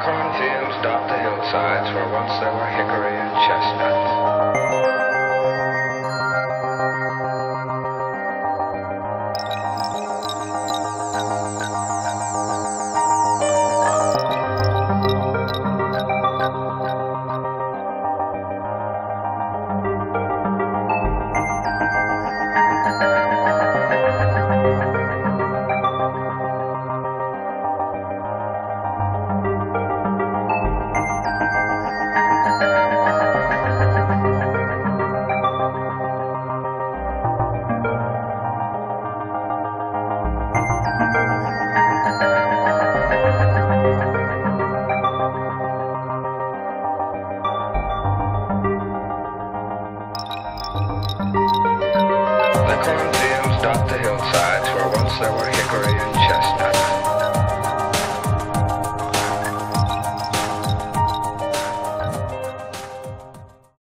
cornfields dot the the cornfields dot the hillsides where once there were hickory and chestnut.